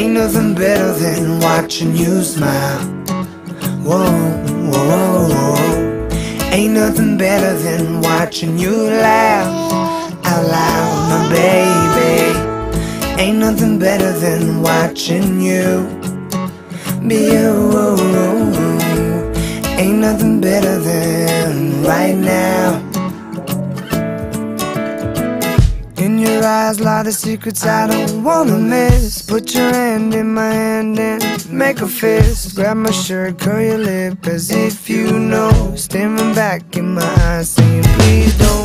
nothing better than watching you smile. Whoa, whoa, whoa, whoa. Ain't nothing better than watching you laugh out loud, my baby. Ain't nothing better than watching you be you. Ain't nothing better than right now. In your eyes lie the secrets I don't wanna miss. Put your hand in my hand and make a fist. Grab my shirt, curl your lip as if you know. Staring back in my eyes, saying please don't